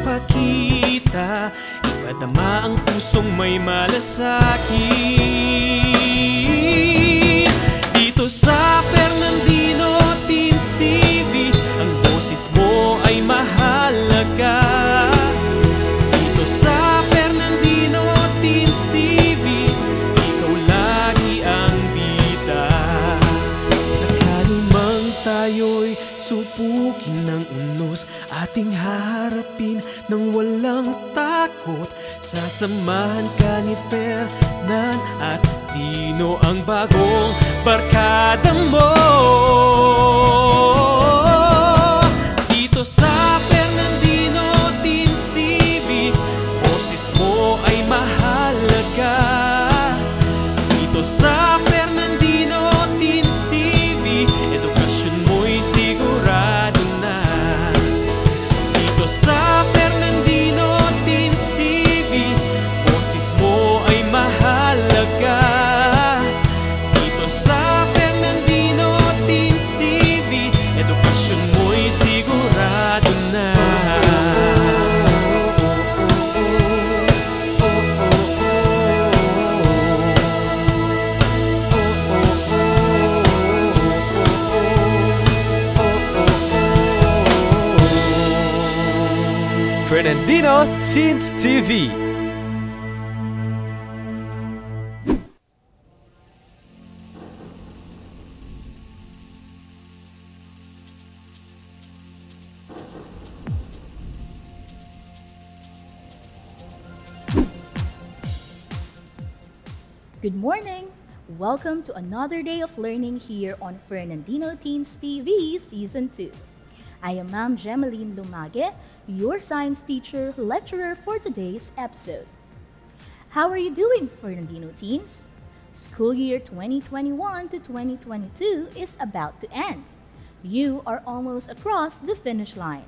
ipakita Ipadama ang pusong may malasakit. Dito sa Fernandino Teens TV Ang boses mo ay mahalaga Ating haharapin ng walang takot. Sasamahan ka ni Fernan at Dino ang bagong barkada mo. Dito sa Fernandino Teens TV. Good morning! Welcome to another day of learning here on Fernandino Teens TV Season 2. I am Ma'am Gemmalyn Lumague, your science teacher lecturer for today's episode. How are you doing, Fernandino teens? School year 2021 to 2022 is about to end. You are almost across the finish line.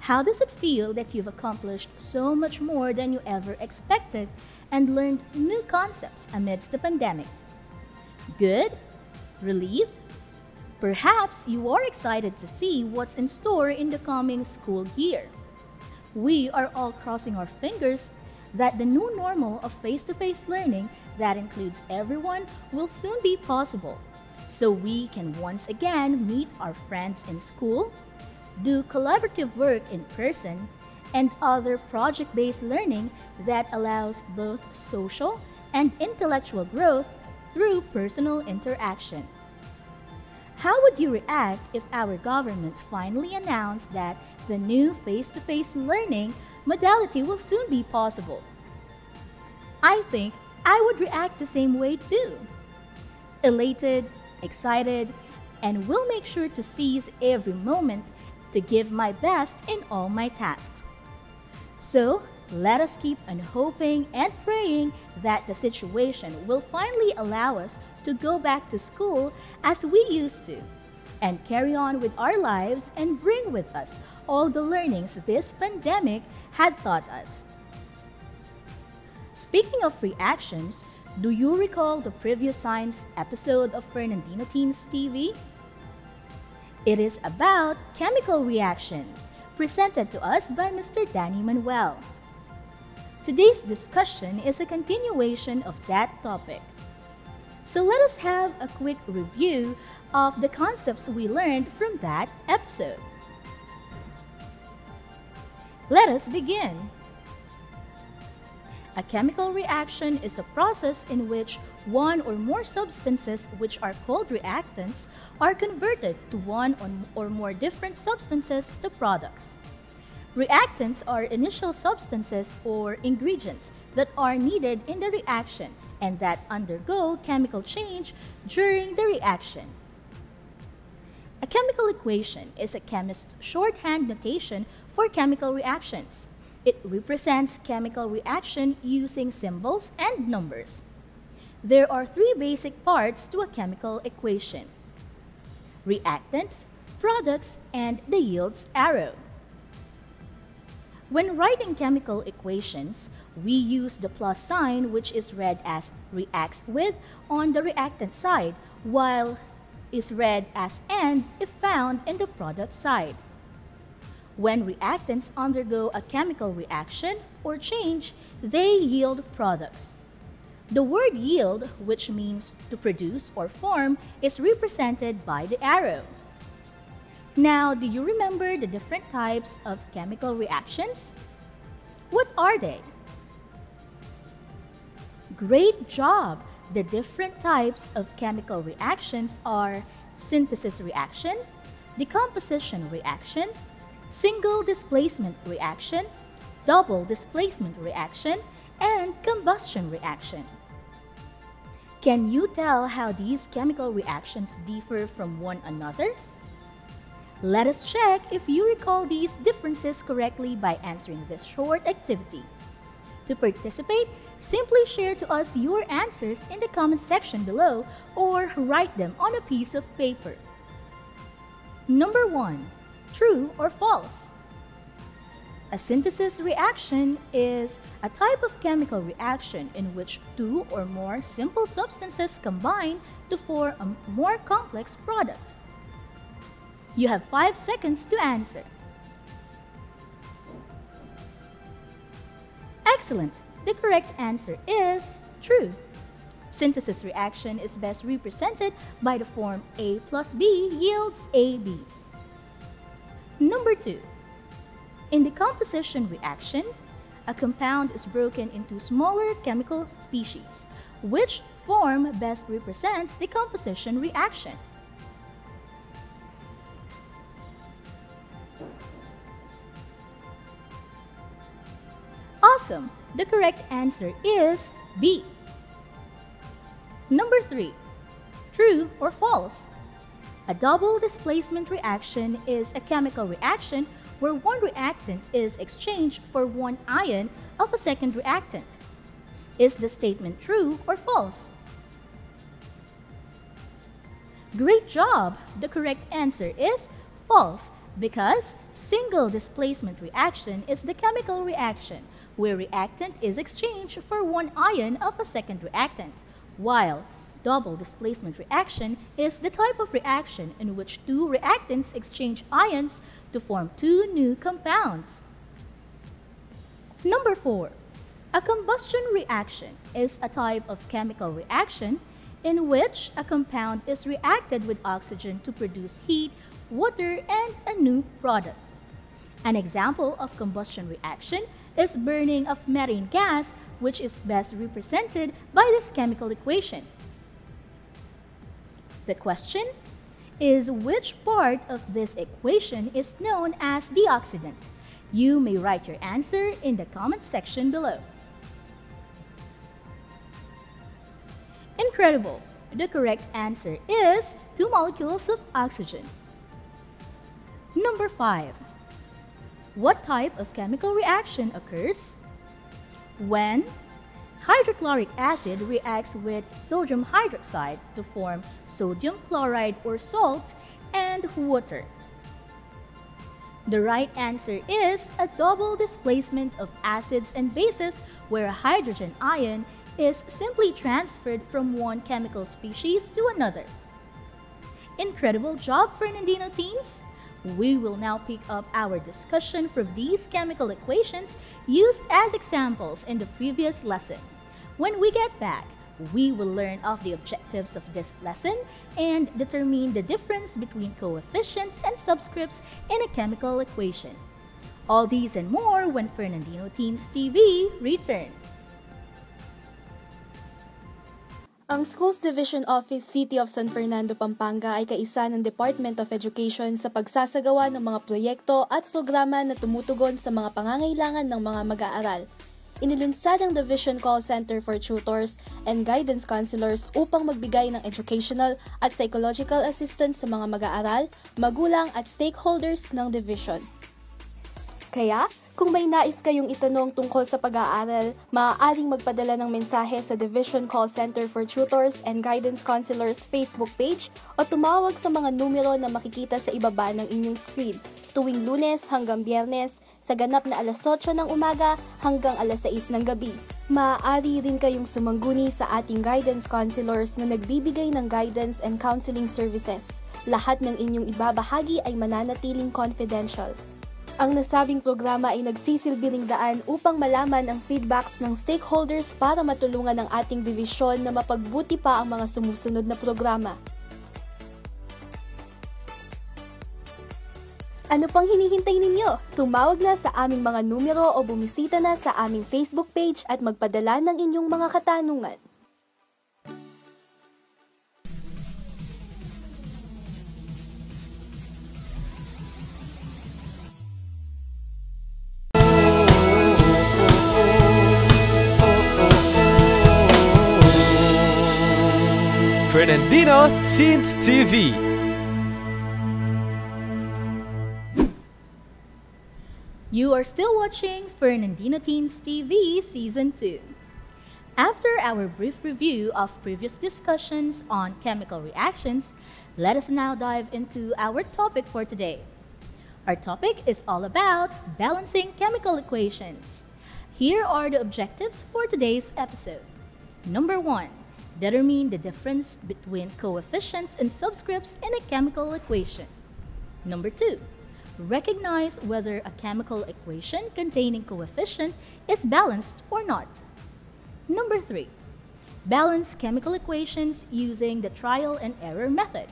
How does it feel that you've accomplished so much more than you ever expected and learned new concepts amidst the pandemic? Good? Relieved? Perhaps you are excited to see what's in store in the coming school year. We are all crossing our fingers that the new normal of face to face learning that includes everyone will soon be possible, so we can once again meet our friends in school, do collaborative work in person, and other project based learning that allows both social and intellectual growth through personal interaction. How would you react if our government finally announced that the new face to face learning modality will soon be possible? I think I would react the same way too. Elated, excited, and will make sure to seize every moment to give my best in all my tasks. So, let us keep on hoping and praying that the situation will finally allow us to go back to school as we used to and carry on with our lives and bring with us all the learnings this pandemic had taught us. Speaking of reactions, do you recall the previous science episode of Fernandino Teens TV? It is about chemical reactions, presented to us by Mr. Danny Manuel. Today's discussion is a continuation of that topic. So let us have a quick review of the concepts we learned from that episode. Let us begin. A chemical reaction is a process in which one or more substances, which are called reactants, are converted to one or more different substances to products. Reactants are initial substances or ingredients that are needed in the reaction and that undergo chemical change during the reaction. A chemical equation is a chemist's shorthand notation for chemical reactions. It represents chemical reaction using symbols and numbers. There are three basic parts to a chemical equation. Reactants, products, and the yields arrow. When writing chemical equations, we use the plus sign which is read as reacts with on the reactant side, while is read as and if found in the product side. When reactants undergo a chemical reaction or change, they yield products. The word yield, which means to produce or form, is represented by the arrow. Now, do you remember the different types of chemical reactions? What are they? Great job! The different types of chemical reactions are synthesis reaction, decomposition reaction, single displacement reaction, double displacement reaction, and combustion reaction. Can you tell how these chemical reactions differ from one another? Let us check if you recall these differences correctly by answering this short activity. To participate, simply share to us your answers in the comment section below or write them on a piece of paper. Number 1 true or false. A synthesis reaction is a type of chemical reaction in which two or more simple substances combine to form a more complex product. You have 5 seconds to answer. Excellent! The correct answer is true. Synthesis reaction is best represented by the form A plus B yields AB. Number 2. In the decomposition reaction, a compound is broken into smaller chemical species, which form best represents the decomposition reaction. Awesome! The correct answer is B. Number 3. True or false? A double displacement reaction is a chemical reaction where one reactant is exchanged for one ion of a second reactant. Is the statement true or false? Great job! The correct answer is false because single displacement reaction is the chemical reaction where reactant is exchanged for one ion of a second reactant, while double displacement reaction is the type of reaction in which two reactants exchange ions to form two new compounds. Number 4. A combustion reaction is a type of chemical reaction in which a compound is reacted with oxygen to produce heat, water, and a new product. An example of combustion reaction is burning of methane gas, which is best represented by this chemical equation. The question is which part of this equation is known as the oxidant? You may write your answer in the comment section below. Incredible! The correct answer is two molecules of oxygen. Number 5. What type of chemical reaction occurs when Hydrochloric acid reacts with sodium hydroxide to form sodium chloride or salt and water. The right answer is a double displacement of acids and bases where a hydrogen ion is simply transferred from one chemical species to another. Incredible job, Fernandino teens! We will now pick up our discussion from these chemical equations used as examples in the previous lesson. When we get back, we will learn of the objectives of this lesson and determine the difference between coefficients and subscripts in a chemical equation. All these and more when Fernandino Teens TV return. Ang Schools Division Office City of San Fernando, Pampanga ay kaisa ng Department of Education sa pagsasagawa ng mga proyekto at programa na tumutugon sa mga pangangailangan ng mga mag-aaral. Inilunsad ang Division Call Center for Tutors and Guidance Counselors upang magbigay ng educational at psychological assistance sa mga mag-aaral, magulang at stakeholders ng division. Kaya, kung may nais kayong itanong tungkol sa pag-aaral, maaaring magpadala ng mensahe sa Division Call Center for Tutors and Guidance Counselors Facebook page o tumawag sa mga numero na makikita sa ibaba ng inyong screen tuwing lunes hanggang biyernes sa ganap na alas 8 ng umaga hanggang alas 6 ng gabi. Maaari rin kayong sumangguni sa ating guidance counselors na nagbibigay ng guidance and counseling services. Lahat ng inyong ibabahagi ay mananatiling confidential. Ang nasabing programa ay nagsisilbing daan upang malaman ang feedbacks ng stakeholders para matulungan ang ating divisyon na mapagbuti pa ang mga sumusunod na programa. Ano pang hinihintay ninyo? Tumawag na sa aming mga numero o bumisita na sa aming Facebook page at magpadala ng inyong mga katanungan. Fernandino Teens TV. You are still watching Fernandino Teens TV Season 2. After our brief review of previous discussions on chemical reactions, let us now dive into our topic for today. Our topic is all about balancing chemical equations. Here are the objectives for today's episode. Number one, determine the difference between coefficients and subscripts in a chemical equation. Number two, recognize whether a chemical equation containing coefficient is balanced or not. Number three, balance chemical equations using the trial and error method.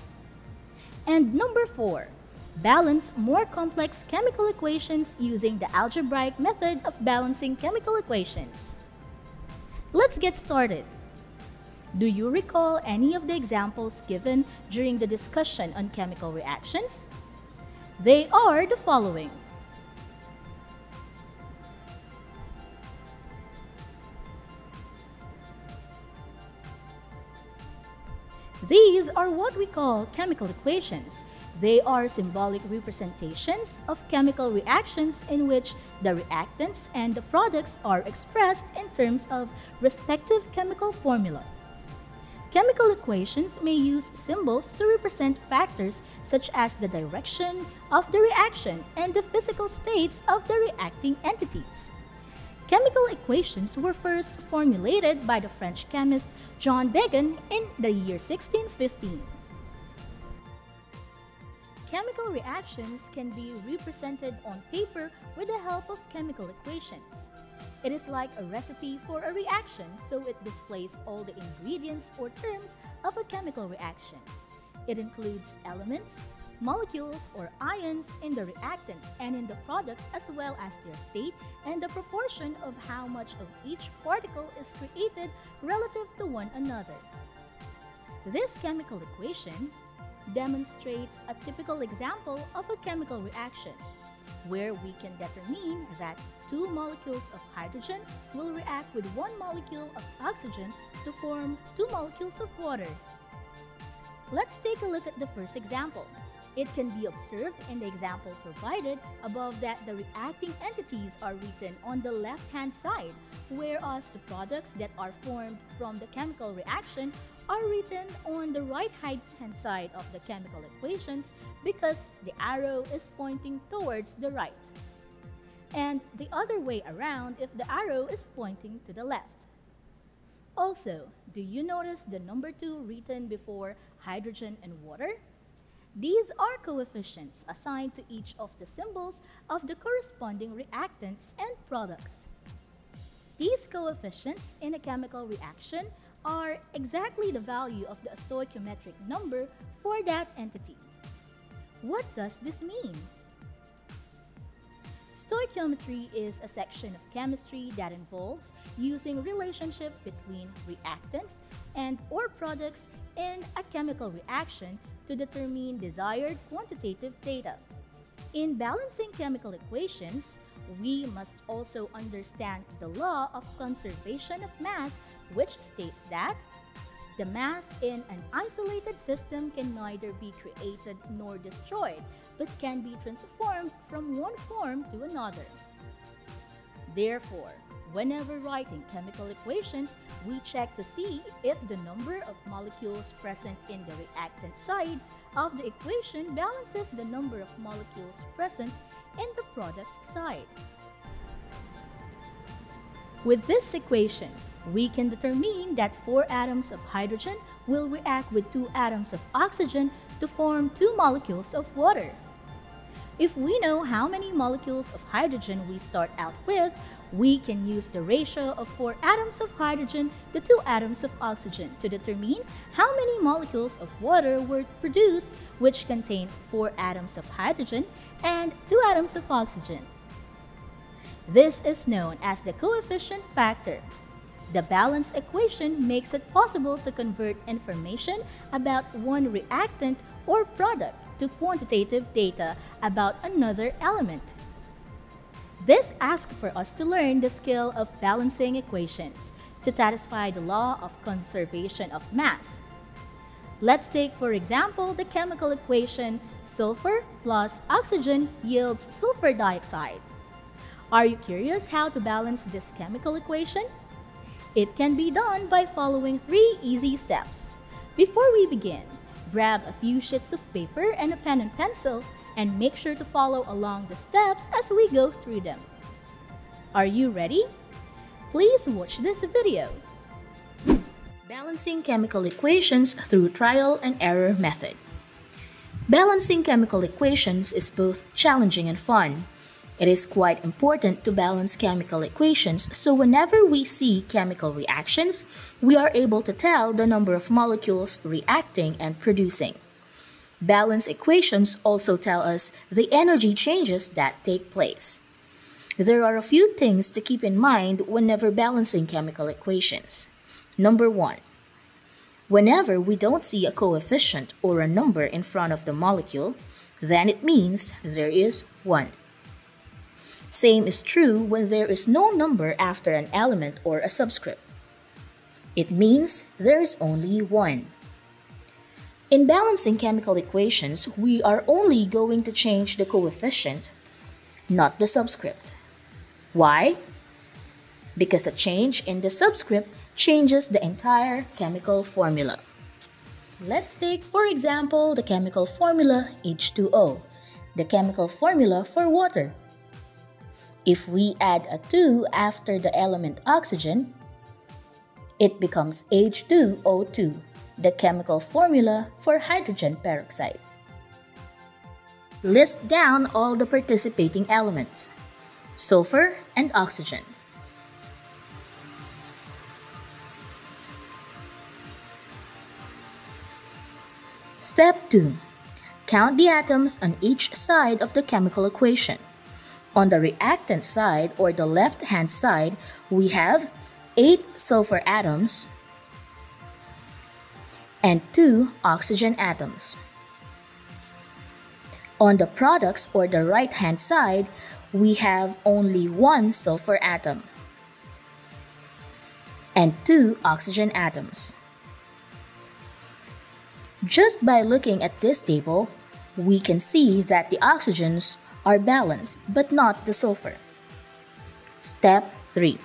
And number four, balance more complex chemical equations using the algebraic method of balancing chemical equations. Let's get started. Do you recall any of the examples given during the discussion on chemical reactions? They are the following. These are what we call chemical equations. They are symbolic representations of chemical reactions in which the reactants and the products are expressed in terms of respective chemical formula. Chemical equations may use symbols to represent factors such as the direction of the reaction and the physical states of the reacting entities. Chemical equations were first formulated by the French chemist John Beguin in the year 1615. Chemical reactions can be represented on paper with the help of chemical equations. It is like a recipe for a reaction, so it displays all the ingredients or terms of a chemical reaction. It includes elements, molecules, or ions in the reactants and in the products as well as their state and the proportion of how much of each particle is created relative to one another. This chemical equation demonstrates a typical example of a chemical reaction where we can determine that two molecules of hydrogen will react with one molecule of oxygen to form two molecules of water. Let's take a look at the first example. It can be observed in the example provided above that the reacting entities are written on the left-hand side, whereas the products that are formed from the chemical reaction are written on the right-hand side of the chemical equations because the arrow is pointing towards the right. And the other way around if the arrow is pointing to the left. Also, do you notice the number 2 written before hydrogen and water? These are coefficients assigned to each of the symbols of the corresponding reactants and products. These coefficients in a chemical reaction are exactly the value of the stoichiometric number for that entity. What does this mean? Stoichiometry is a section of chemistry that involves using relationship between reactants and or products in a chemical reaction to determine desired quantitative data. In balancing chemical equations, we must also understand the law of conservation of mass, which states that the mass in an isolated system can neither be created nor destroyed, but can be transformed from one form to another. Therefore, whenever writing chemical equations, we check to see if the number of molecules present in the reactant side of the equation balances the number of molecules present in the product side. With this equation, we can determine that four atoms of hydrogen will react with two atoms of oxygen to form two molecules of water. If we know how many molecules of hydrogen we start out with, we can use the ratio of 4 atoms of hydrogen to 2 atoms of oxygen to determine how many molecules of water were produced which contains 4 atoms of hydrogen and 2 atoms of oxygen. This is known as the coefficient factor. The balance equation makes it possible to convert information about one reactant or product to quantitative data about another element. This asks for us to learn the skill of balancing equations to satisfy the law of conservation of mass. Let's take, for example, the chemical equation sulfur plus oxygen yields sulfur dioxide. Are you curious how to balance this chemical equation? It can be done by following three easy steps. Before we begin, grab a few sheets of paper and a pen and pencil and make sure to follow along the steps as we go through them. Are you ready? Please watch this video. Balancing chemical equations through trial and error method. Balancing chemical equations is both challenging and fun. It is quite important to balance chemical equations so whenever we see chemical reactions, we are able to tell the number of molecules reacting and producing. Balance equations also tell us the energy changes that take place. There are a few things to keep in mind whenever balancing chemical equations. Number one, whenever we don't see a coefficient or a number in front of the molecule, then it means there is 1. Same is true when there is no number after an element or a subscript. It means there is only one. In balancing chemical equations, we are only going to change the coefficient, not the subscript. Why? Because a change in the subscript changes the entire chemical formula. Let's take, for example, the chemical formula H2O, the chemical formula for water. If we add a 2 after the element oxygen, it becomes H2O2, the chemical formula for hydrogen peroxide. List down all the participating elements, sulfur and oxygen. Step 2. Count the atoms on each side of the chemical equation. On the reactant side or the left-hand side, we have 8 sulfur atoms and 2 oxygen atoms. On the products or the right-hand side, we have only one sulfur atom and two oxygen atoms. Just by looking at this table, we can see that the oxygens are balanced but not the sulfur. Step 3.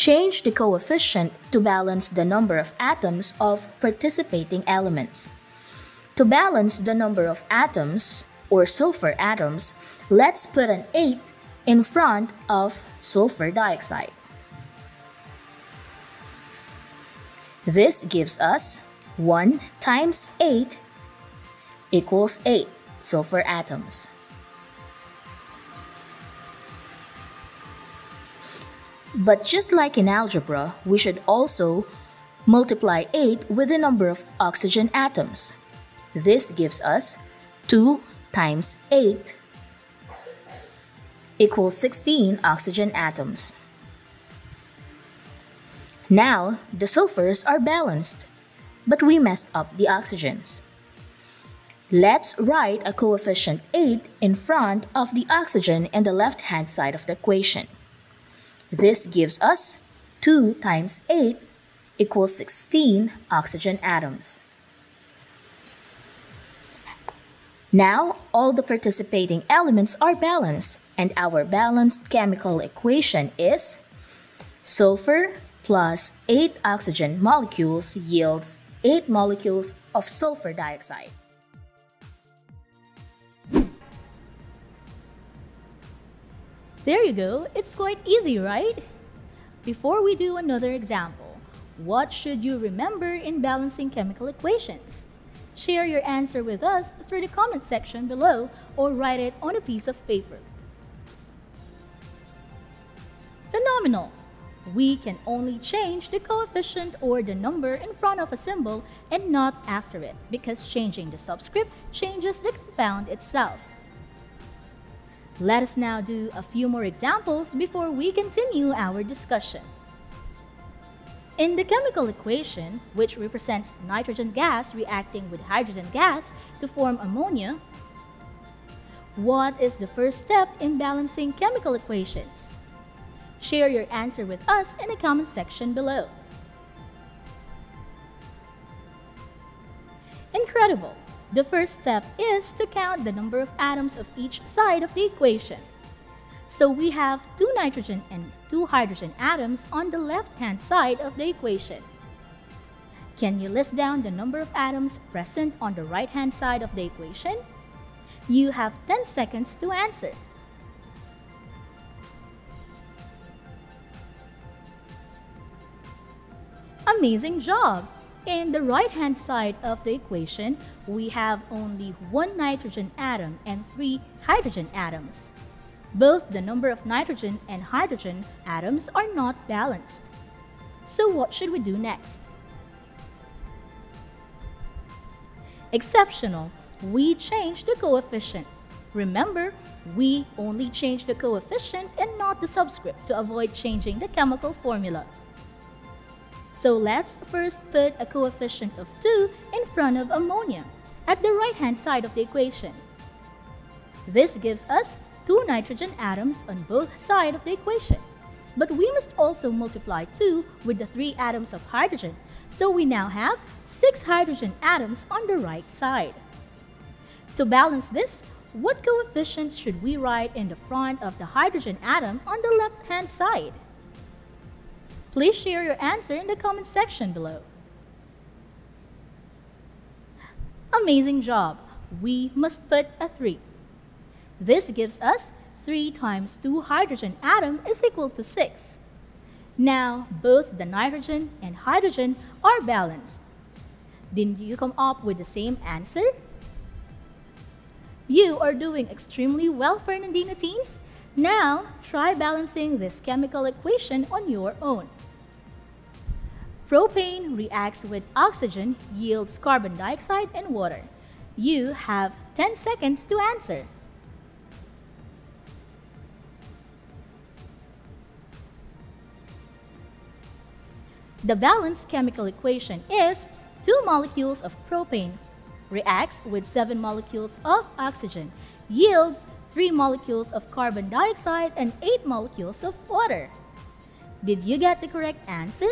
Change the coefficient to balance the number of atoms of participating elements. To balance the number of atoms, or sulfur atoms, let's put an 8 in front of sulfur dioxide. This gives us 1 times 8 equals 8 sulfur atoms. But just like in algebra, we should also multiply 8 with the number of oxygen atoms. This gives us 2 times 8 equals 16 oxygen atoms. Now, the sulfurs are balanced, but we messed up the oxygens. Let's write a coefficient 8 in front of the oxygen in the left-hand side of the equation. This gives us 2 times 8 equals 16 oxygen atoms. Now, all the participating elements are balanced, and our balanced chemical equation is sulfur plus 8 oxygen molecules yields 8 molecules of sulfur dioxide. There you go, it's quite easy, right? Before we do another example, what should you remember in balancing chemical equations? Share your answer with us through the comment section below or write it on a piece of paper. Phenomenal! We can only change the coefficient or the number in front of a symbol and not after it because changing the subscript changes the compound itself. Let us now do a few more examples before we continue our discussion. In the chemical equation, which represents nitrogen gas reacting with hydrogen gas to form ammonia, what is the first step in balancing chemical equations? Share your answer with us in the comment section below. Incredible! The first step is to count the number of atoms of each side of the equation. So we have two nitrogen and two hydrogen atoms on the left-hand side of the equation. Can you list down the number of atoms present on the right-hand side of the equation? You have 10 seconds to answer. Amazing job! In the right-hand side of the equation, we have only one nitrogen atom and three hydrogen atoms. Both the number of nitrogen and hydrogen atoms are not balanced. So what should we do next? Exceptional, we change the coefficient. Remember, we only change the coefficient and not the subscript to avoid changing the chemical formula. So let's first put a coefficient of 2 in front of ammonia at the right-hand side of the equation. This gives us two nitrogen atoms on both sides of the equation. But we must also multiply 2 with the 3 atoms of hydrogen, so we now have 6 hydrogen atoms on the right side. To balance this, what coefficient should we write in the front of the hydrogen atom on the left-hand side? Please share your answer in the comment section below. Amazing job! We must put a 3. This gives us 3 times 2 hydrogen atom is equal to 6. Now, both the nitrogen and hydrogen are balanced. Didn't you come up with the same answer? You are doing extremely well, Fernandino teens. Now, try balancing this chemical equation on your own. Propane reacts with oxygen, yields carbon dioxide and water. You have 10 seconds to answer. The balanced chemical equation is 2 molecules of propane reacts with 7 molecules of oxygen, yields 3 molecules of carbon dioxide and 8 molecules of water. Did you get the correct answer?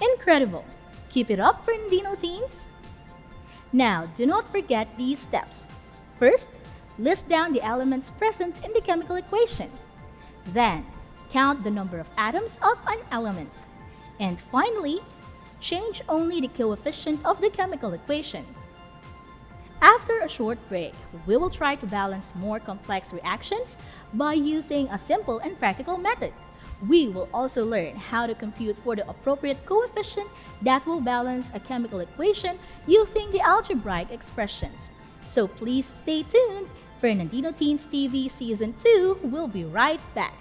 Incredible! Keep it up, for Fernandino teens! Now, do not forget these steps. First, list down the elements present in the chemical equation. Then, count the number of atoms of an element. And finally, change only the coefficient of the chemical equation. After a short break, we will try to balance more complex reactions by using a simple and practical method. We will also learn how to compute for the appropriate coefficient that will balance a chemical equation using the algebraic expressions. So please stay tuned. Fernandino Teens TV Season 2 will be right back.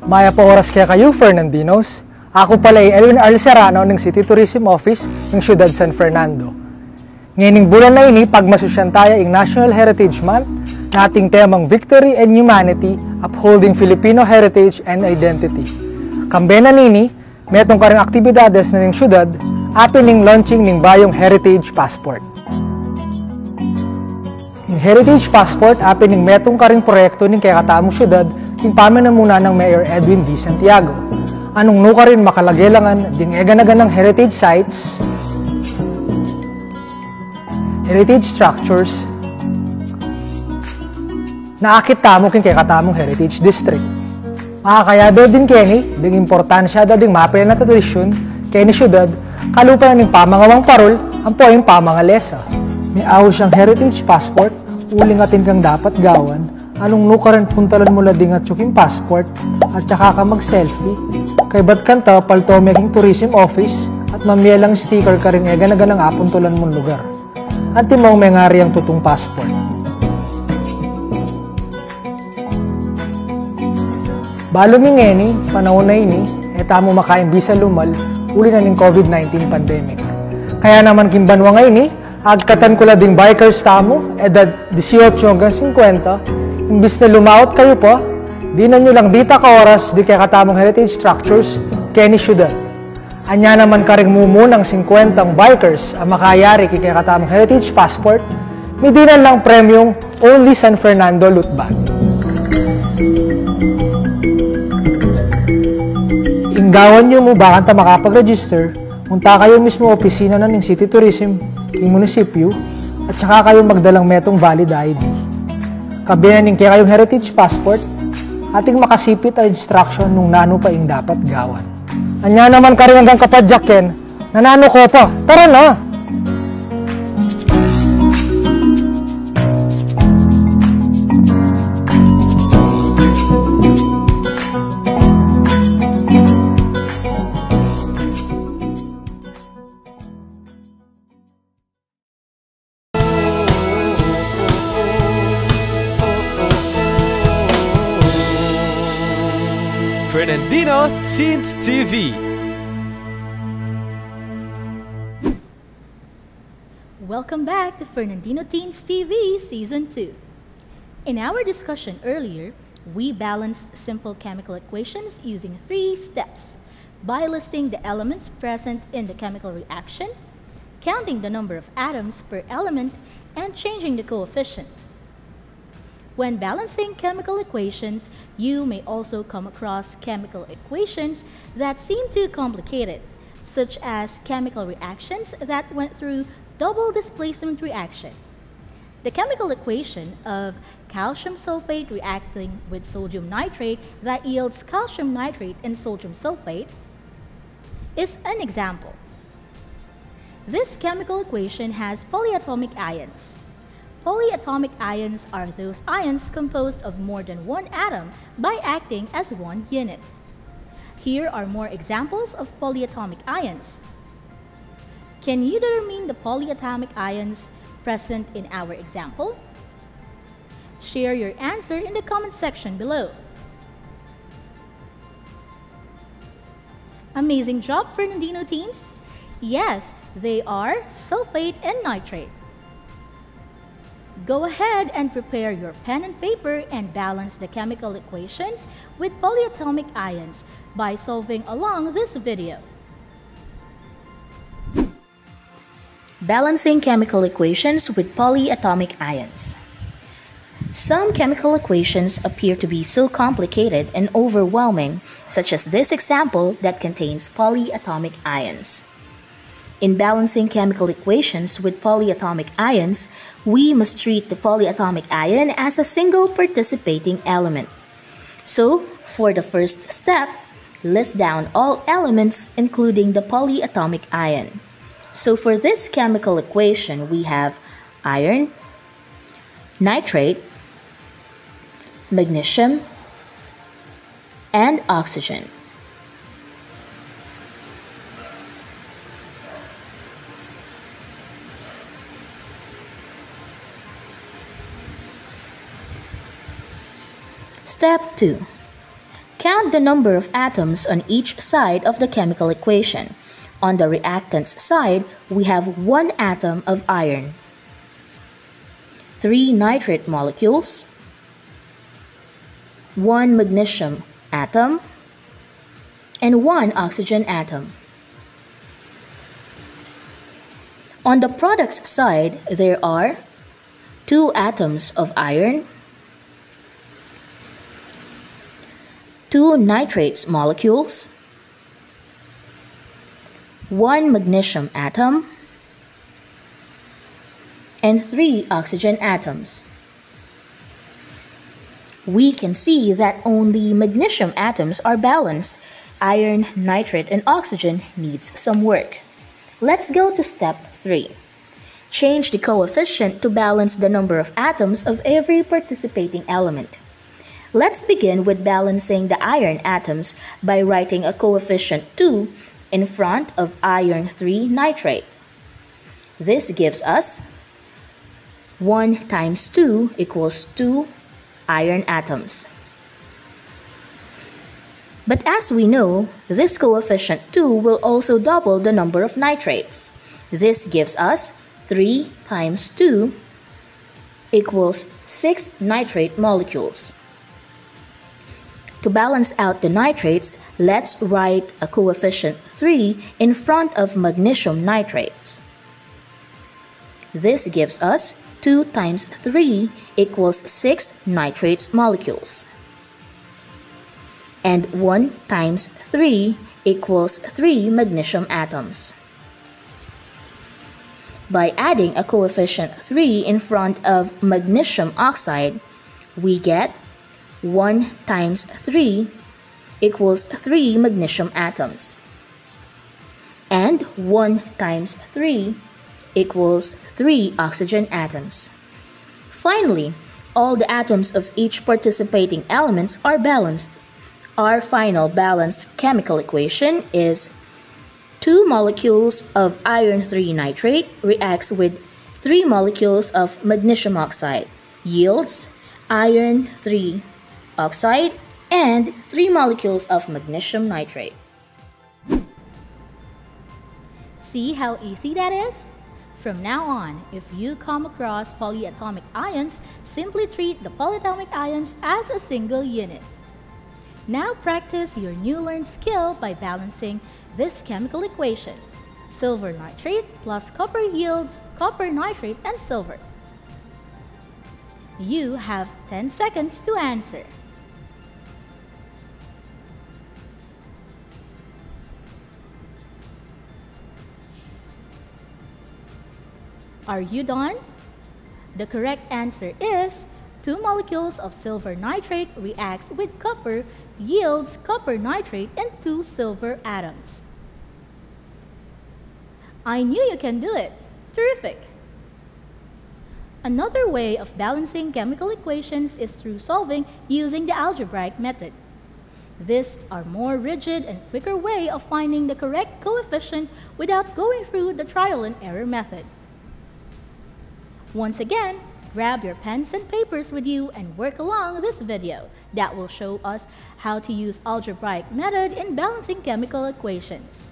Maya po oras kaya kayo, Fernandinos. Ako pala ay Elwin Arl Serrano ng City Tourism Office ng Ciudad San Fernando. Ngayong bulan na ini, pagmasusyan tayo ang National Heritage Month na ating temang Victory and Humanity, Upholding Filipino Heritage and Identity. Kambena nini, metong karang aktibidades na ng syudad, apin ng launching ng bayong Heritage Passport. Yung Heritage Passport, apin ng metong karing proyekto ng kaya katamong syudad, yung pamanamuna ng Mayor Edwin D. Santiago. Anong nuka rin makalagelangan ding eganagan ng heritage sites, heritage structures, naakit tamo kin kay katamong heritage district. Makakayado din kini, ding importansya da ding mapil na tradisyon, kay ni syudad, kalupa ng pamangawang parol, ang po yung pamangalesa. May aw siyang heritage passport, uling atin kang dapat gawan, anong nukaran puntalan mo lading at tsuking passport, at saka ka mag-selfie. Kay ba't kanta, palto making tourism office, at mamiyalang sticker ka rin ega na ganang apuntulan mong lugar. At timong may ngari ang tutong passport. Balo mi ngeni, panahon na ini, eta mo makain bisa lumal, uli na ning COVID-19 pandemic. Kaya naman kimbanwa ngayon ni, agkatan ko ding bikers tamo, edad 18 hanggang 50, imbis na lumaot kayo po, di na nyo lang dita ka oras di kay katamong heritage structures, kaya ni syudad. Anya naman karing mumunang 50 bikers ang makayari kay kay katamong heritage passport, midinan lang premium only San Fernando loot Inggawan nyo mo baka ta makapag-register, punta kayo mismo opisina na ng City Tourism, ng munisipyo, at saka kayo magdalang metong valid ID. Kabinan kaya kayong heritage passport, ating makasipit ang instruction nung nano pa ing dapat gawan. Anya naman ka rin hanggang kapadyakin, nanano ko pa, tara na! Fernandino Teens TV. Welcome back to Fernandino Teens TV Season 2. In our discussion earlier, we balanced simple chemical equations using three steps by listing the elements present in the chemical reaction, counting the number of atoms per element, and changing the coefficient. When balancing chemical equations, you may also come across chemical equations that seem too complicated, such as chemical reactions that went through double displacement reaction. The chemical equation of calcium sulfate reacting with sodium nitrate that yields calcium nitrate and sodium sulfate is an example. This chemical equation has polyatomic ions. Polyatomic ions are those ions composed of more than one atom by acting as one unit. Here are more examples of polyatomic ions. Can you determine the polyatomic ions present in our example? Share your answer in the comment section below. Amazing job, Fernandino teens! Yes, they are sulfate and nitrate. Go ahead and prepare your pen and paper and balance the chemical equations with polyatomic ions by solving along this video. Balancing chemical equations with polyatomic ions. Some chemical equations appear to be so complicated and overwhelming, such as this example that contains polyatomic ions. In balancing chemical equations with polyatomic ions, we must treat the polyatomic ion as a single participating element. So, for the first step, list down all elements including the polyatomic ion. So for this chemical equation, we have iron, nitrate, magnesium, and oxygen. Step 2. Count the number of atoms on each side of the chemical equation. On the reactants side, we have one atom of iron, three nitrate molecules, one magnesium atom, and one oxygen atom. On the products side, there are two atoms of iron, two nitrates molecules, one magnesium atom, and three oxygen atoms. We can see that only magnesium atoms are balanced. Iron, nitrate, and oxygen needs some work. Let's go to step 3. Change the coefficient to balance the number of atoms of every participating element. Let's begin with balancing the iron atoms by writing a coefficient 2 in front of iron 3 nitrate. This gives us 1 times 2 equals 2 iron atoms. But as we know, this coefficient 2 will also double the number of nitrates. This gives us 3 times 2 equals 6 nitrate molecules. To balance out the nitrates, let's write a coefficient 3 in front of magnesium nitrates. This gives us 2 times 3 equals 6 nitrates molecules. And 1 times 3 equals 3 magnesium atoms. By adding a coefficient 3 in front of magnesium oxide, we get 1 times 3 equals 3 magnesium atoms. And 1 times 3 equals 3 oxygen atoms. Finally, all the atoms of each participating elements are balanced. Our final balanced chemical equation is 2 molecules of iron 3 nitrate reacts with 3 molecules of magnesium oxide, yields iron 3 oxide, and 3 molecules of magnesium nitrate. See how easy that is? From now on, if you come across polyatomic ions, simply treat the polyatomic ions as a single unit. Now practice your new learned skill by balancing this chemical equation. Silver nitrate plus copper yields copper nitrate and silver. You have 10 seconds to answer. Are you done? The correct answer is two molecules of silver nitrate reacts with copper yields copper nitrate and two silver atoms. I knew you can do it. Terrific! Another way of balancing chemical equations is through solving using the algebraic method. This are more rigid and quicker way of finding the correct coefficient without going through the trial and error method. Once again, grab your pens and papers with you and work along this video that will show us how to use algebraic method in balancing chemical equations.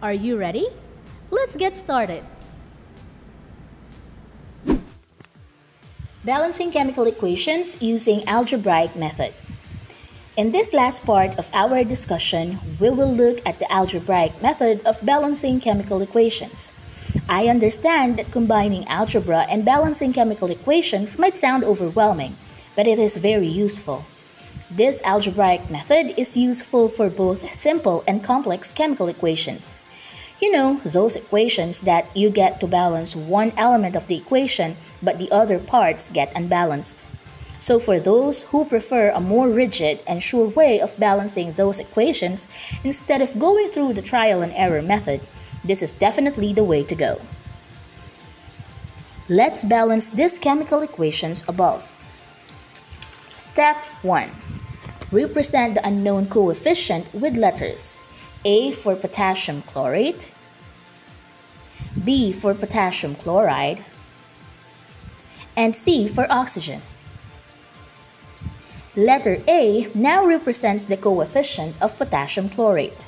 Are you ready? Let's get started. Balancing chemical equations using algebraic method. In this last part of our discussion, we will look at the algebraic method of balancing chemical equations. I understand that combining algebra and balancing chemical equations might sound overwhelming, but it is very useful. This algebraic method is useful for both simple and complex chemical equations. You know, those equations that you get to balance one element of the equation, but the other parts get unbalanced. So, for those who prefer a more rigid and sure way of balancing those equations, instead of going through the trial and error method, this is definitely the way to go. Let's balance these chemical equations above. Step 1. represent the unknown coefficient with letters A for potassium chlorate, B for potassium chloride, and C for oxygen. Letter A now represents the coefficient of potassium chlorate.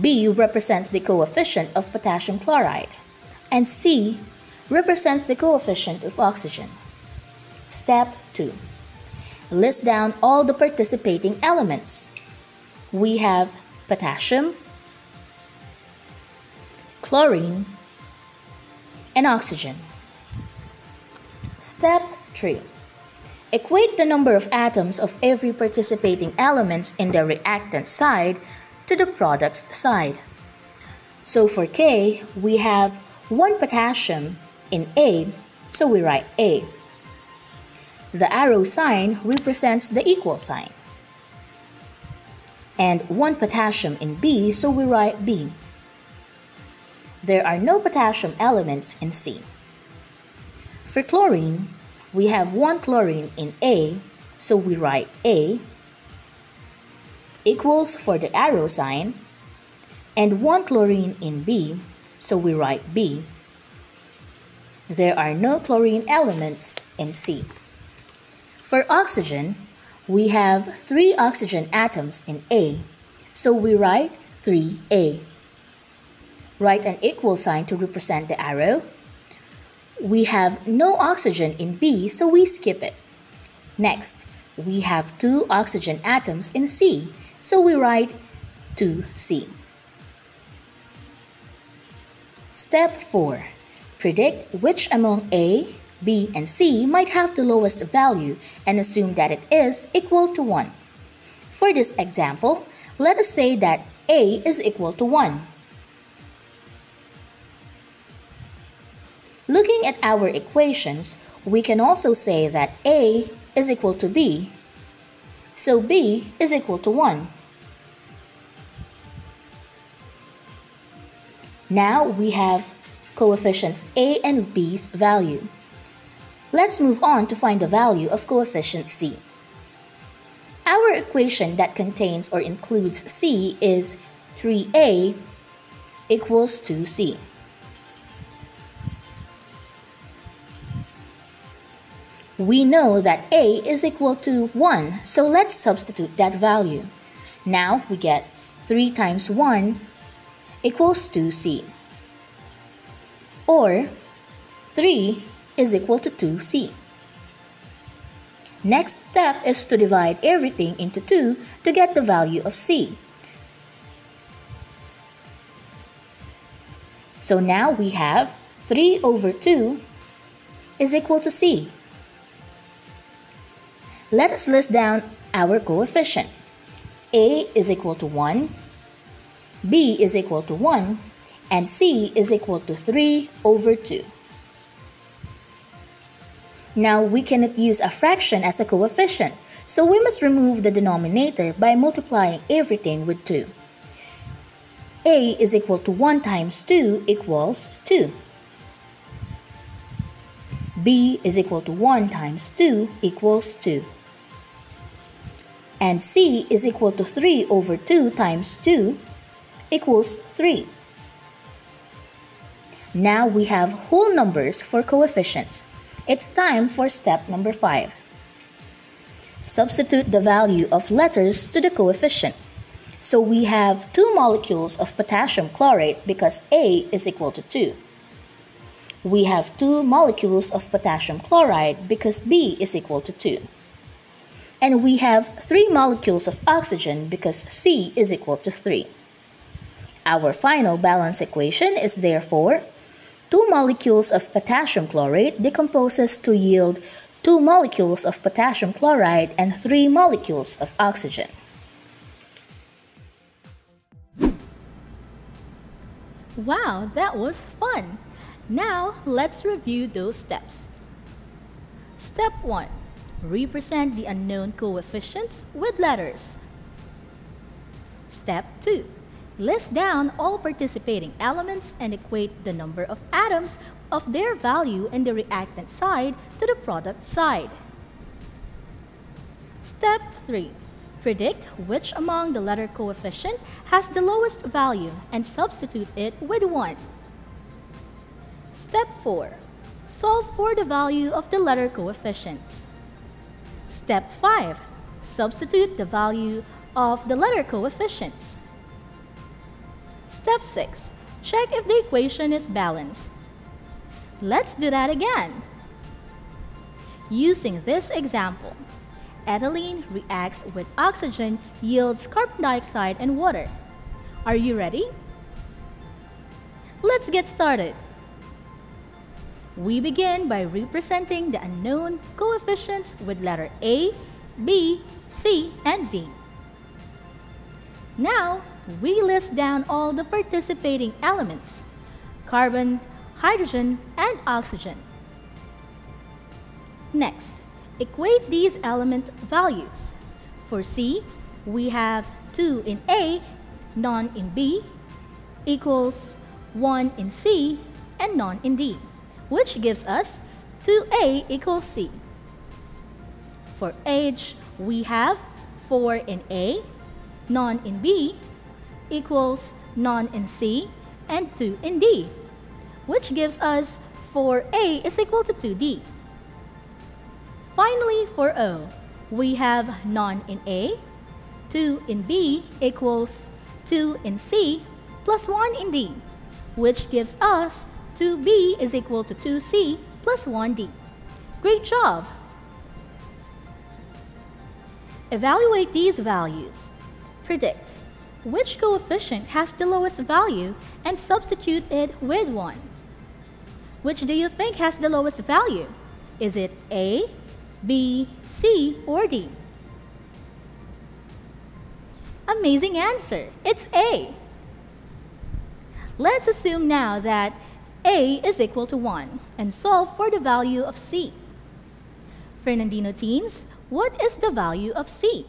B represents the coefficient of potassium chloride, and C represents the coefficient of oxygen. Step 2. List down all the participating elements. We have potassium, chlorine, and oxygen. Step 3. Equate the number of atoms of every participating element in the reactant side to the product's side. So for K, we have 1 potassium in A, so we write A. The arrow sign represents the equal sign. And 1 potassium in B, so we write B. There are no potassium elements in C. For chlorine, we have 1 chlorine in A, so we write A equals for the arrow sign, and 1 chlorine in B, so we write B. There are no chlorine elements in C. For oxygen, we have 3 oxygen atoms in A, so we write 3A. Write an equal sign to represent the arrow. We have no oxygen in B, so we skip it. Next, we have 2 oxygen atoms in C, so we write 2C. Step 4. Predict which among A, B, and C might have the lowest value and assume that it is equal to 1. For this example, let us say that A is equal to 1. Looking at our equations, we can also say that A is equal to B so b is equal to 1. Now we have coefficients a and b's value. Let's move on to find the value of coefficient c. Our equation that contains or includes c is 3a equals 2c. We know that a is equal to 1, so let's substitute that value. Now we get 3 times 1 equals 2c. Or 3 is equal to 2c. Next step is to divide everything into 2 to get the value of c. So now we have 3 over 2 is equal to c. Let us list down our coefficient. A is equal to 1, B is equal to 1, and C is equal to 3 over 2. Now we cannot use a fraction as a coefficient, so we must remove the denominator by multiplying everything with 2. A is equal to 1 times 2 equals 2. B is equal to 1 times 2 equals 2 and c is equal to 3 over 2 times 2 equals 3. Now we have whole numbers for coefficients. It's time for step number 5. Substitute the value of letters to the coefficient. So we have two molecules of potassium chlorate because A is equal to 2. We have two molecules of potassium chloride because B is equal to 2 and we have three molecules of oxygen because C is equal to 3. Our final balance equation is therefore 2 molecules of potassium chlorate decomposes to yield 2 molecules of potassium chloride and 3 molecules of oxygen. Wow, that was fun! Now, let's review those steps. Step 1 Represent the unknown coefficients with letters. Step 2. List down all participating elements and equate the number of atoms of their value in the reactant side to the product side. Step 3. Predict which among the letter coefficient has the lowest value and substitute it with 1. Step 4. Solve for the value of the letter coefficients. Step 5. Substitute the value of the letter coefficients. Step 6. Check if the equation is balanced. Let's do that again. Using this example, ethylene reacts with oxygen yields carbon dioxide and water. Are you ready? Let's get started. We begin by representing the unknown coefficients with letter A, B, C, and D. Now, we list down all the participating elements carbon, hydrogen, and oxygen. Next, equate these element values. For C, we have 2 in A, none in B, equals 1 in C, and none in D, which gives us 2A equals C. For H, we have 4 in A, none in B, equals none in C, and 2 in D, which gives us 4A is equal to 2D. Finally, for O, we have none in A, 2 in B equals 2 in C plus 1 in D, which gives us 2B is equal to 2C plus 1D. Great job! Evaluate these values. Predict which coefficient has the lowest value and substitute it with 1. Which do you think has the lowest value? Is it A, B, C, or D? Amazing answer! It's A. Let's assume now that A is equal to 1 and solve for the value of C. Fernandino teens, what is the value of C?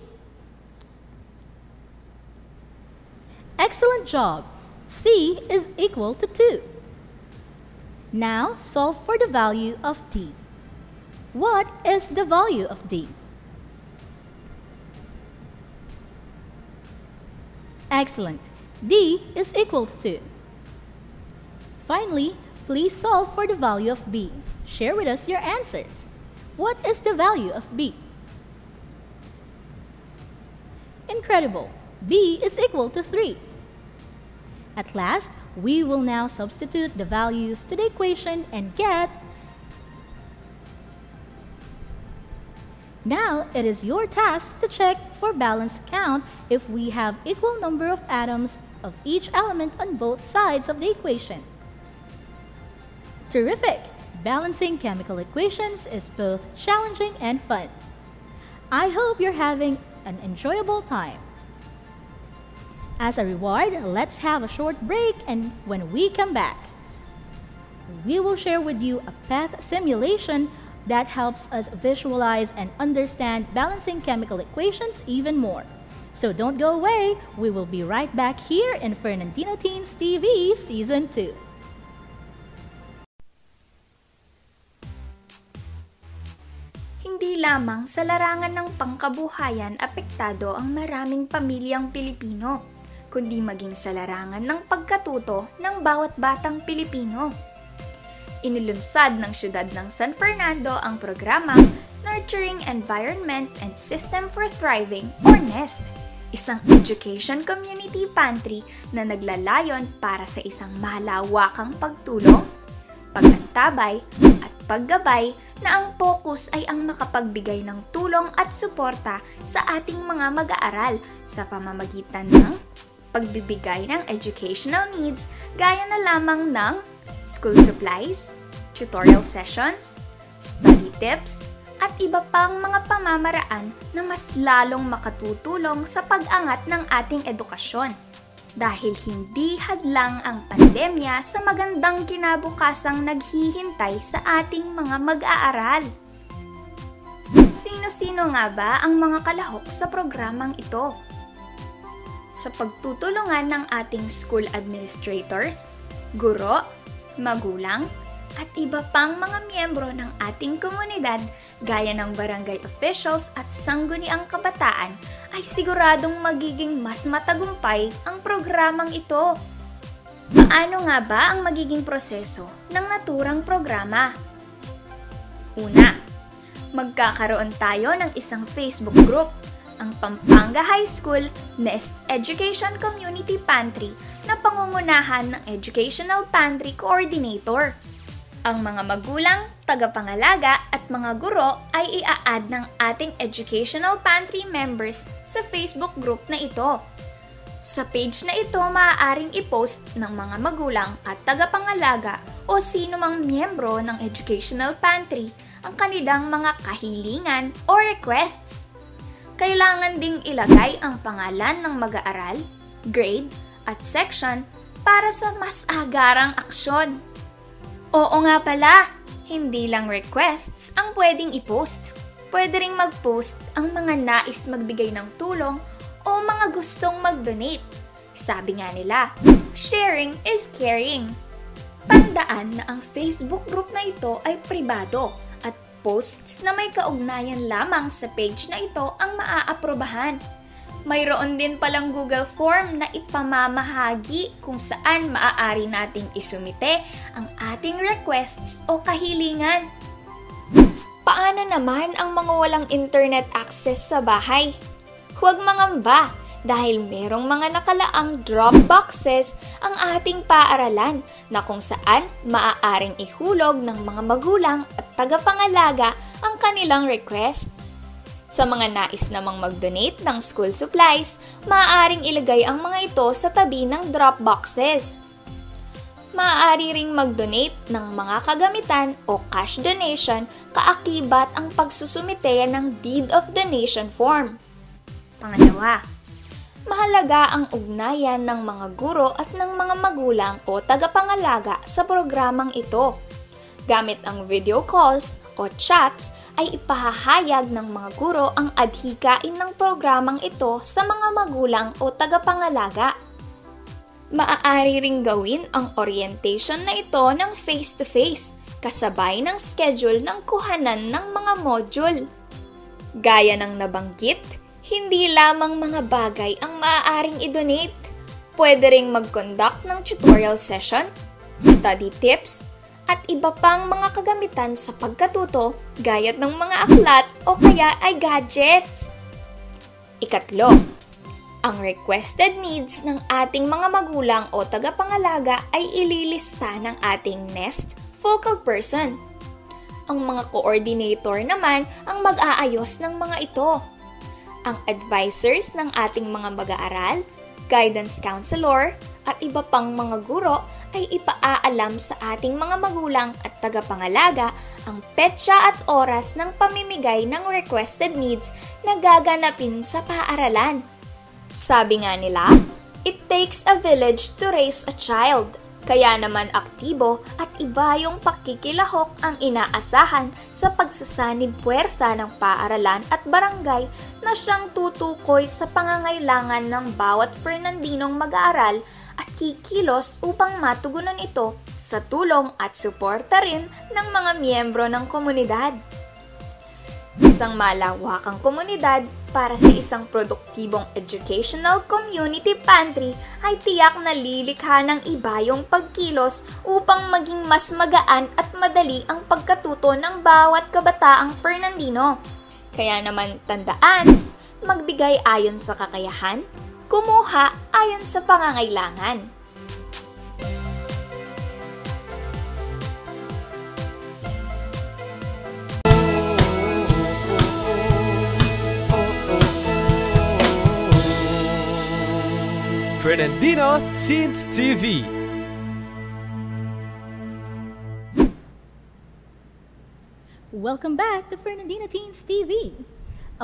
Excellent job! C is equal to 2. Now solve for the value of D. What is the value of D? Excellent. D is equal to 2. Finally, please solve for the value of B. Share with us your answers. What is the value of B? Incredible! B is equal to 3. At last, we will now substitute the values to the equation and get Now, it is your task to check for balanced count if we have equal number of atoms of each element on both sides of the equation. Terrific! Balancing chemical equations is both challenging and fun. I hope you're having an enjoyable time. As a reward, let's have a short break and when we come back, we will share with you a path simulation that helps us visualize and understand balancing chemical equations even more. So don't go away, we will be right back here in Fernandino Teens TV Season 2. Hindi lamang sa larangan ng pangkabuhayan apektado ang maraming pamilyang Pilipino, kundi maging sa larangan ng pagkatuto ng bawat batang Pilipino. Inilunsad ng siyudad ng San Fernando ang programang Nurturing Environment and System for Thriving or NEST, isang education community pantry na naglalayon para sa isang malawakang pagtulong, pagkantabay, at paggabay na ang focus ay ang makapagbigay ng tulong at suporta sa ating mga mag-aaral sa pamamagitan ng pagbibigay ng educational needs gaya na lamang ng school supplies, tutorial sessions, study tips, at iba pang mga pamamaraan na mas lalong makatutulong sa pag-angat ng ating edukasyon. Dahil hindi hadlang ang pandemya sa magandang kinabukasang naghihintay sa ating mga mag-aaral. Sino-sino nga ba ang mga kalahok sa programang ito? Sa pagtutulungan ng ating school administrators, guro, magulang, at iba pang mga miyembro ng ating komunidad gaya ng barangay officials at sangguniang kabataan, ay siguradong magiging mas matagumpay ang programang ito. Paano nga ba ang magiging proseso ng naturang programa? Una, magkakaroon tayo ng isang Facebook group, ang Pampanga High School Nest Education Community Pantry na pangungunahan ng Educational Pantry Coordinator. Ang mga magulang, tagapangalaga at mga guro ay ia-add ng ating Educational Pantry members sa Facebook group na ito. Sa page na ito maaaring i-post ng mga magulang at tagapangalaga o sino mang miyembro ng Educational Pantry ang kanilang mga kahilingan o requests. Kailangan ding ilagay ang pangalan ng mag-aaral, grade, at section para sa mas agarang aksyon. Oo nga pala, hindi lang requests ang pwedeng i-post. Pwede ring mag-post ang mga nais magbigay ng tulong o mga gustong mag-donate. Sabi nga nila, sharing is caring. Tandaan na ang Facebook group na ito ay pribado posts na may kaugnayan lamang sa page na ito ang maaaprobahan. Mayroon din palang Google Form na ipamamahagi kung saan maaari nating isumite ang ating requests o kahilingan. Paano naman ang mga walang internet access sa bahay? Huwag mangamba dahil merong mga nakalaang drop boxes ang ating paaralan na kung saan maaaring ihulog ng mga magulang at tagapangalaga ang kanilang requests. Sa mga nais namang mag-donate ng school supplies, maaaring ilagay ang mga ito sa tabi ng drop boxes. Maaari ring mag-donate ng mga kagamitan o cash donation kaakibat ang pagsusumite ng deed of donation form. Pangalawa, mahalaga ang ugnayan ng mga guro at ng mga magulang o tagapangalaga sa programang ito. Gamit ang video calls o chats ay ipahahayag ng mga guro ang adhikain ng programang ito sa mga magulang o tagapangalaga. Maaari ring gawin ang orientation na ito ng face-to-face kasabay ng schedule ng kuhanan ng mga module. Gaya ng nabanggit, hindi lamang mga bagay ang maaaring i-donate. Pwede ring mag-conduct ng tutorial session, study tips, at iba pang mga kagamitan sa pagkatuto gayat ng mga aklat o kaya ay gadgets. Ikatlo, ang requested needs ng ating mga magulang o tagapangalaga ay ililista ng ating NEST focal person. Ang mga coordinator naman ang mag-aayos ng mga ito. Ang advisors ng ating mga mag-aaral, guidance counselor, at iba pang mga guro ay ipaaalam sa ating mga magulang at tagapangalaga ang petsa at oras ng pamimigay ng requested needs na gaganapin sa paaralan. Sabi nga nila, it takes a village to raise a child. Kaya naman aktibo at iba yung pakikilahok ang inaasahan sa pagsasanib puwersa ng paaralan at barangay na siyang tutukoy sa pangangailangan ng bawat Fernandinong mag-aaral at kikilos upang matugunan ito sa tulong at suporta rin ng mga miyembro ng komunidad. Isang malawakang komunidad para sa isang produktibong educational community pantry ay tiyak na lilikha ng iba yung pagkilos upang maging mas magaan at madali ang pagkatuto ng bawat kabataang Fernandino. Kaya naman tandaan, magbigay ayon sa kakayahan, kumuha ayon sa pangangailangan. Fernandino Teens TV. Welcome back to Fernandina Teens TV.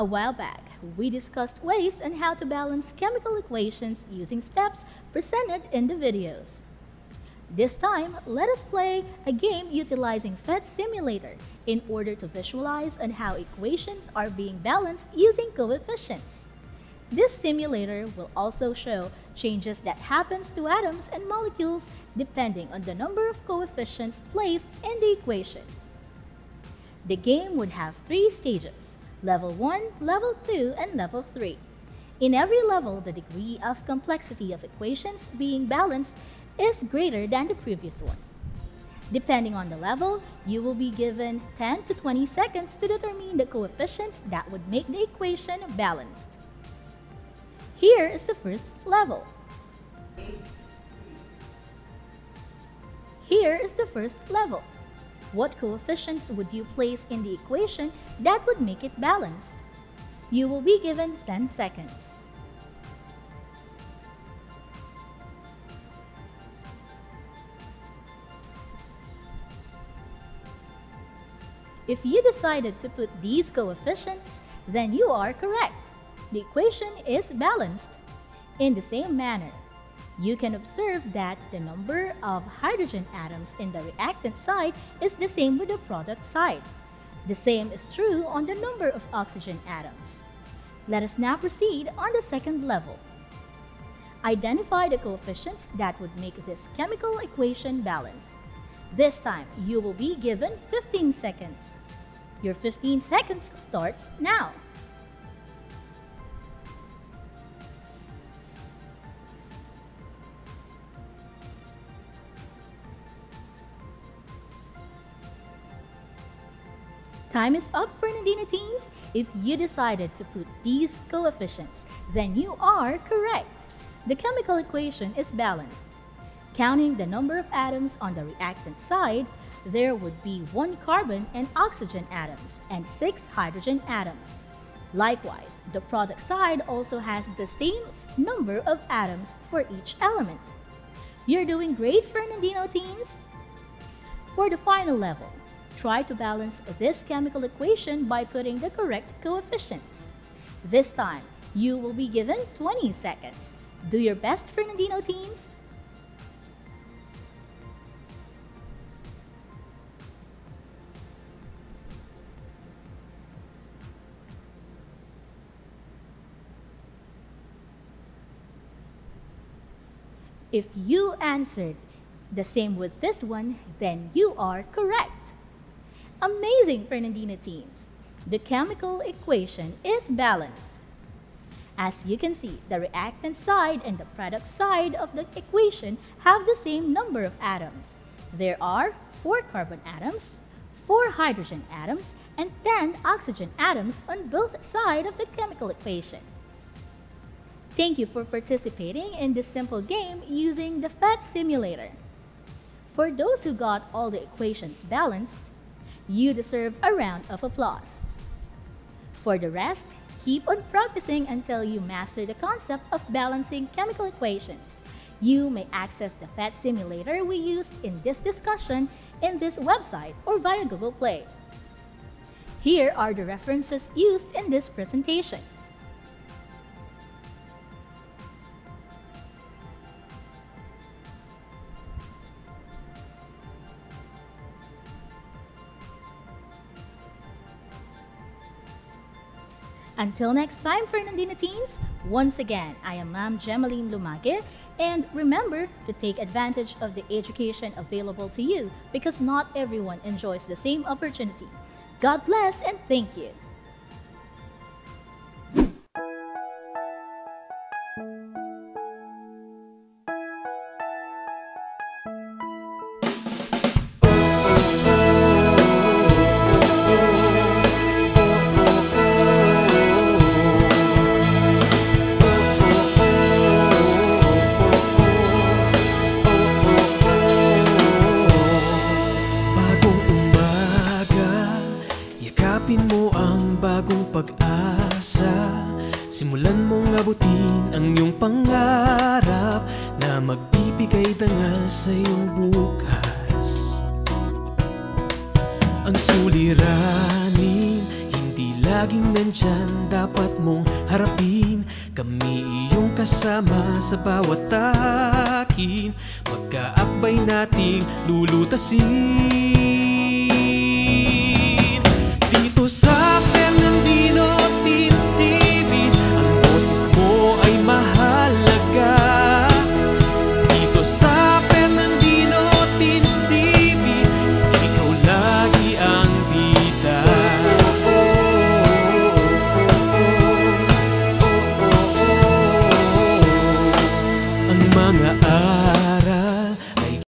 A while back, we discussed ways on how to balance chemical equations using steps presented in the videos. This time, let us play a game utilizing PhET Simulator in order to visualize on how equations are being balanced using coefficients. This simulator will also show changes that happens to atoms and molecules depending on the number of coefficients placed in the equation. The game would have three stages level 1, level 2, and level 3. In every level, the degree of complexity of equations being balanced is greater than the previous one. Depending on the level, you will be given 10 to 20 seconds to determine the coefficients that would make the equation balanced. Here is the first level. Here is the first level. What coefficients would you place in the equation that would make it balanced? You will be given 10 seconds. If you decided to put these coefficients, then you are correct. The equation is balanced. In the same manner, you can observe that the number of hydrogen atoms in the reactant side is the same with the product side. The same is true on the number of oxygen atoms. Let us now proceed on the second level. Identify the coefficients that would make this chemical equation balanced. This time, you will be given 15 seconds. Your 15 seconds starts now. Time is up, Fernandina teens. If you decided to put these coefficients, then you are correct. The chemical equation is balanced. Counting the number of atoms on the reactant side, there would be one carbon and oxygen atoms and six hydrogen atoms. Likewise, the product side also has the same number of atoms for each element. You're doing great, Fernandino teens! For the final level, try to balance this chemical equation by putting the correct coefficients. This time, you will be given 20 seconds. Do your best, Fernandino teens! If you answered the same with this one, then you are correct. Amazing, Fernandina teens! The chemical equation is balanced. As you can see, the reactant side and the product side of the equation have the same number of atoms. There are 4 carbon atoms, 4 hydrogen atoms, and 10 oxygen atoms on both sides of the chemical equation. Thank you for participating in this simple game using the PhET simulator. For those who got all the equations balanced, you deserve a round of applause. For the rest, keep on practicing until you master the concept of balancing chemical equations. You may access the PhET simulator we used in this discussion in this website or via Google Play. Here are the references used in this presentation. Until next time, Fernandina teens, once again, I am Ma'am Gemmalyn Lumague, and remember to take advantage of the education available to you because not everyone enjoys the same opportunity. God bless and thank you.